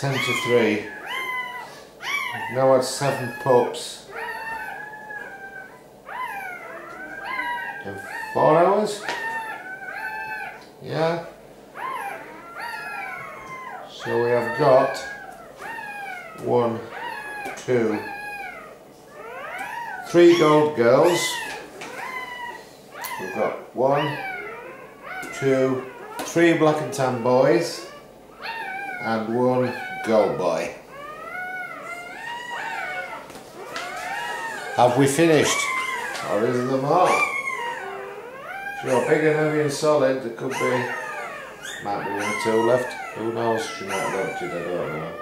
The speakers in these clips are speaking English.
10 to 3. Now at 7 pups. In 4 hours? Yeah. So we have got one, two, three gold girls. We've got one, two, three black and tan boys and 1, Go, boy. Have we finished? Or is them all? Sure, big and heavy and solid. There could be, might be one or two left. Who knows? She might have emptied, I don't know.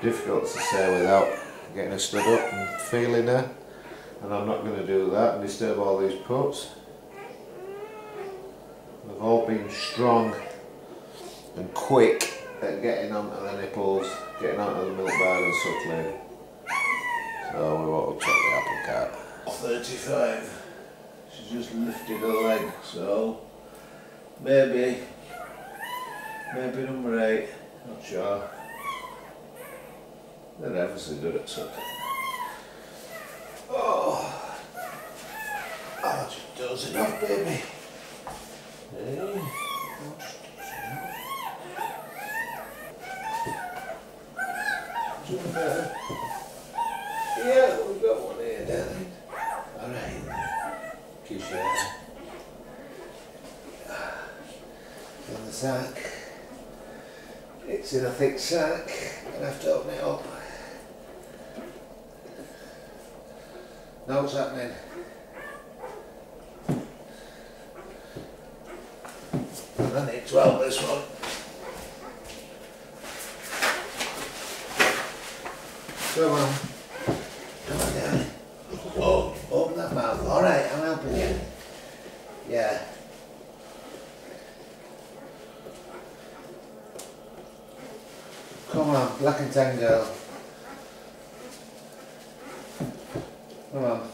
Difficult to say without getting her stood up and feeling her. And I'm not going to do that and disturb all these pups. They've all been strong and quick at getting onto the nipples, getting onto the milk bag and suckling. So we won't upset the apple cart. 35. She's just lifted her leg, so maybe, maybe number 8, not sure. They're so good at sucking. Oh, oh just dozing off, baby. Hey. Oh, just dozing off. Doing better. Yeah, we've got one here, darling. Alright. Kiss your hair. In the sack. It's in a thick sack. Gonna have to open it up. Now what's happening? I need 12 this one. Come on. Come on, darling. Oh, open that mouth. All right, I'm helping you. Yeah. Come on, black and tan girl. Come on.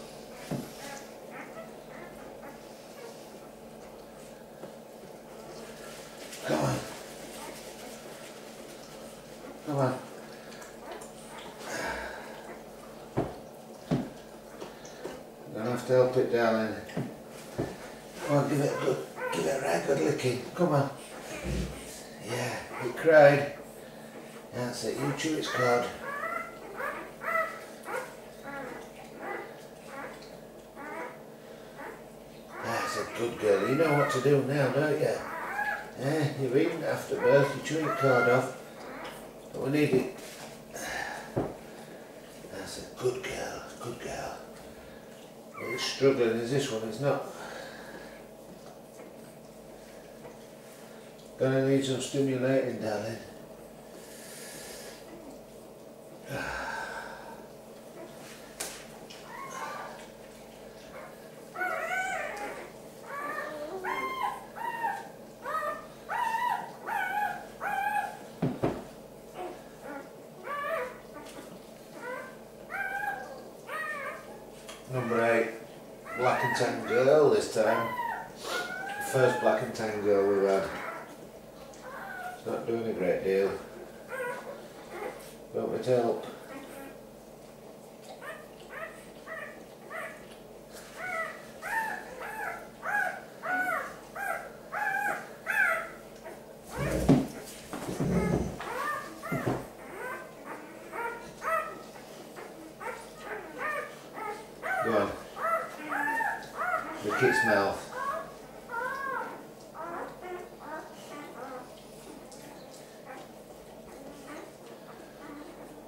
Come on. Come on. Gonna have to help it, darling. Come on, give it a good, give it a right good licking. Come on. Yeah, it cried. That's it, you chew its cud. That's a good girl. You know what to do now, don't you? Yeah, you're eaten after birth, you chew the card off. But we need it. That's a good girl, good girl. Well, it's struggling as this one it's not. Gonna need some stimulating, darling. Number eight, black and tan girl this time. First black and tan girl we've had. It's not doing a great deal. Me to help? Go on. Lick its mouth.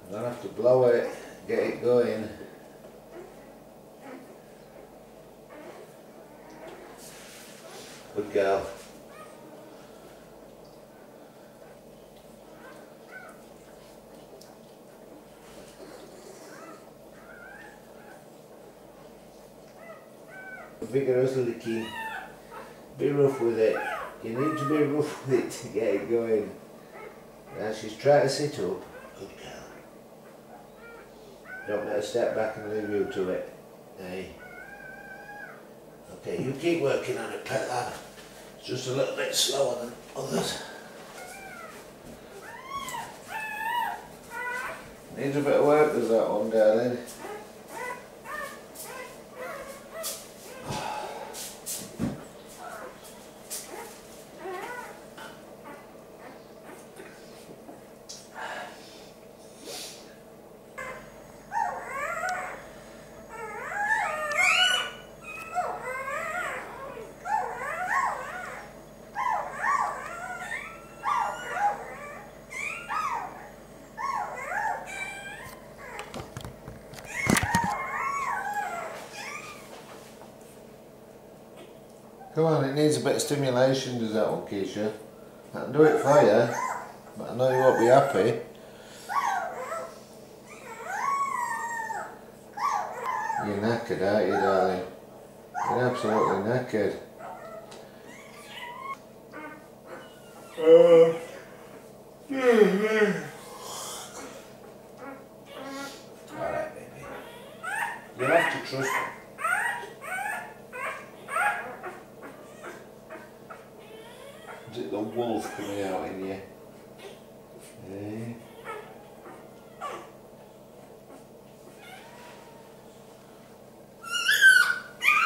I'm gonna have to blow it, get it going. Good girl. Vigorously. Be rough with it. You need to be rough with it to get it going. Now she's trying to sit up. Good girl. Don't let her step back and leave you to it. Hey. Okay, you keep working on it, pet lad. It's just a little bit slower than others. Needs a bit of work, does that one, darling? Come on, it needs a bit of stimulation, does that one, Keisha? I can do it for you, but I know you won't be happy. You're knackered, aren't you, darling? You're absolutely knackered. Uh, hmm, hmm. Alright, baby. You have to trust me. Is it the wolf coming out in you? Eh?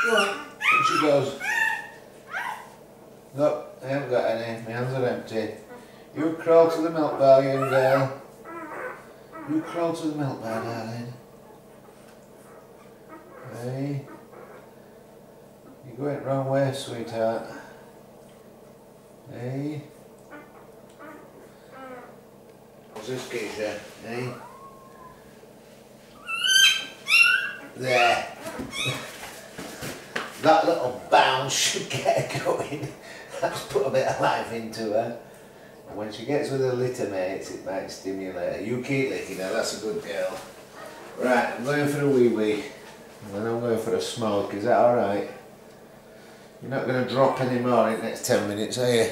On. And she goes, Look, I haven't got any, my hands are empty. You crawl to the milk bar, young girl. You crawl to the milk bar, darling. Hey. You're going the wrong way, sweetheart. Hey. What's this, Keisha? Hey. There. that little bounce should get her going. That's put a bit of life into her. And when she gets with her litter mates, it might stimulate her. You keep licking her, that's a good girl. Right, I'm going for a wee wee. And then I'm going for a smoke, is that alright? You're not going to drop any more in the next 10 minutes, are you?